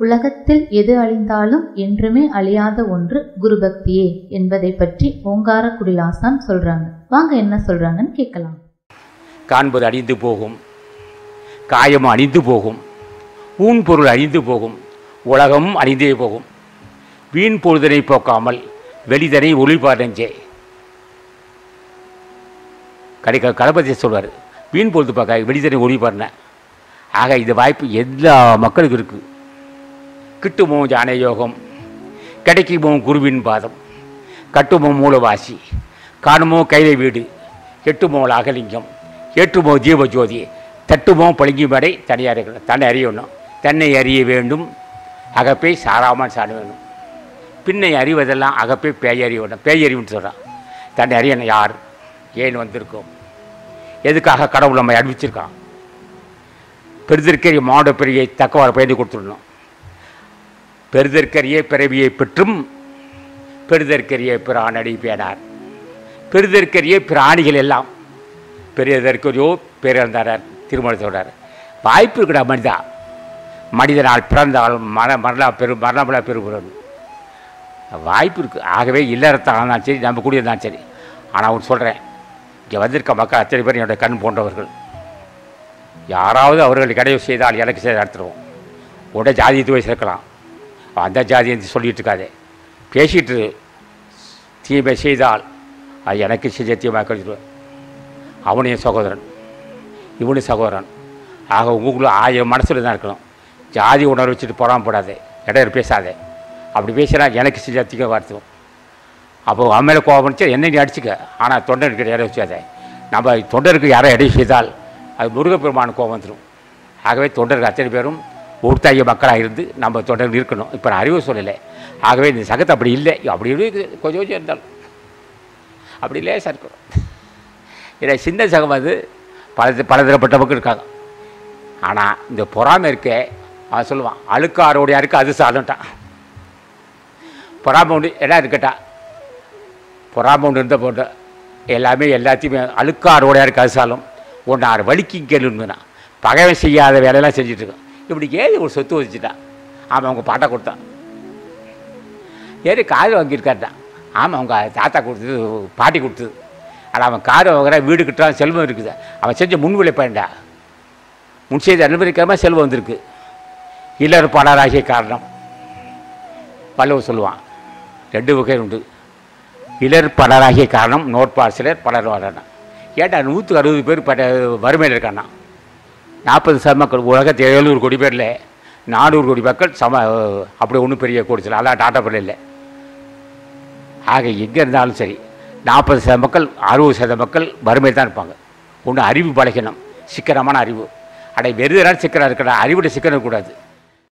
உலகத்தில் எது அழிந்தாலும் என்றுமே அழியாத ஒன்று குருபக்தியே என்பதை பற்றி ஓங்கார குடிலாசான் சொல்றாங்க. வாங்க என்ன சொல்றாங்கன்னு கேட்கலாம். காண்பது அழிந்து போகும் காயம் அழிந்து போகும் ஊன் பொருள் அழிந்து போகும் உலகம் அழிந்தே போகும். வீண் பொழுதனை போக்காமல் வெளிதனை ஒளிபார் கடைக்க கணபதி சொல்வார் வீண் பொழுது பார்க்க வெளிதனை ஒளிபார்ன ஆக இந்த வாய்ப்பு எல்லா மக்களுக்கும் இருக்குது கிட்டுமோ ஜான யோகம் கிடைக்குமோ குருவின் பாதம் கட்டுமோ மூலவாசி காணுமோ கைதை வீடு எட்டுமோ அகலிங்கம் ஏற்றுமோ தீபஜோதி தட்டுமோ பழுங்கி வரை தனியார் தன்னை அறியணும் தன்னை அறிய வேண்டும் அகப்பை சாராமல் சாட வேண்டும். பின்னை அறிவதெல்லாம் அகப்பை பேயறிய பேய் பேயறிவுன்னு சொல்கிறான் தன்னை அறியணும் யார்? ஏன் வந்திருக்கோம்? எதுக்காக கடவுள் நம்மை அறிவிச்சிருக்கான் பெருதிற்கரிய மாவட்ட பெரிய தக்கவாறு பயந்து கொடுத்துடணும். பெருதற்கரிய பிறவியை பெற்றும் பெருதற்கரிய பிரானடி பேனார். பெருதற்கரிய பிராணிகள் எல்லாம் பெரியதற்கரியோ பேரந்தார் திருமணத்தோடார் வாய்ப்பு இருக்கிற மனிதா. மனிதனால் பிறந்தால் மர மரணா பெரு மரணமலா பெருபுறன் வாய்ப்பு இருக்குது ஆகவே இல்லறத்தாக இருந்தாலும் சரி நம்ம கூட இருந்தாலும் சரி. ஆனால் அவன் சொல்கிறேன் இங்கே வந்திருக்க மக்கள் அத்தனை பேர் என்னுடைய கண் போன்றவர்கள். யாராவது அவர்கள் கிடைவு செய்தால் எனக்கு செய்து நடத்துருவோம் உடனே ஜாதியத்துவை சேர்க்கலாம். அந்த ஜாதி என்று சொல்லிட்டு இருக்காதே பேசிட்டு தீமை செய்தால் அது எனக்கு செஞ்ச தீமை கழிச்சிடுவேன் அவனையும் சகோதரன். இவனும் சகோதரன். ஆக உங்களும் ஆயிரம் மனசில் தான் இருக்கணும். ஜாதி உணர்வு வச்சுட்டு புறாம போடாதே. இடையில பேசாதே. அப்படி பேசினா எனக்கு செஞ்ச தீங்க வார்த்துவோம் அப்போ அவன் மேலே கோபம் வந்துச்சு என்ன நீ அடிச்சுக்க. ஆனால் தொண்டர்கிட்ட இடம் வச்சாதே நம்ம தொண்டருக்கு யாரோ இடையே செய்தால் அது முருகப்பெருமான கோபம் வந்துடும் ஆகவே தொண்டருக்கு அத்தனை பேரும் ஊர்த்தாய மக்களாக இருந்து நம்ம தொடர்ந்து இருக்கணும். இப்போ நான் அறிவு சொல்லலை. ஆகவே இந்த சகத்தை அப்படி இல்லை. அப்படி இருக்குது கொஞ்சம் கொஞ்சம் இருந்தாலும். அப்படி லேசாக இருக்கணும். இதை சின்ன சகம் வந்து பல பலதரப்பட்ட மக்கள் இருக்காங்க. ஆனால் இந்த பொறாமை இருக்கே அவன் சொல்லுவான் அழுக்காரோடையா இருக்க அது சாலுன்ட்டான் பொறாமை உண்டு எல்லாம் இருக்கட்டா பொறாமை உண்டு இருந்த போட்ட எல்லாமே எல்லாத்தையுமே அழுக்காரோடையா இருக்க அது சாலும் ஒன்று ஆறு வலிக்கு கேளுன்னா பகைவன் செய்யாத வேலையெல்லாம் செஞ்சுட்டு இருக்கான். இப்படி ஏது ஒரு சொத்து வச்சுட்டான். ஆமாம் அவங்க பாட்டை கொடுத்தான். ஏறி காது வாங்கியிருக்காட்டான் ஆமாம் அவங்க தாத்தா கொடுத்தது பாட்டி கொடுத்தது. ஆனால் அவன் கார் வாங்குறான் வீடு கட்டுறான் செல்வம் இருக்குது. அவன் செஞ்ச முன் விளைப்பாண்டா முன் செய்த அனுமதிக்காமல் செல்வம் வந்திருக்கு. இல்லற பாடாராகிய காரணம். பல்லவர் சொல்லுவான் ரெண்டு வகை உண்டு. இளர் பலராகிய காரணம் நோட் சிலர் பலர் வரணும் ஏட்டா நூற்றுக்கு அறுபது பேர் பட்ட வறுமையில் இருக்கானா? நாற்பது சம மக்கள் உலகத்தில் எழுநூறு கோடி பேரில் நானூறு கோடி மக்கள் சம அப்படி ஒன்றும் பெரிய கோடி சில அதான் டாட்டா பிள்ளை இல்லை. ஆக எங்கே இருந்தாலும் சரி நாற்பது சத மக்கள் அறுபது சத மக்கள் வறுமை தான் இருப்பாங்க. ஒன்று அறிவு பழகணும். சிக்கனமான அறிவு. அடை வெறுதனால் சிக்கனம் இருக்கணும். அறிவுட சிக்கனம் கூடாது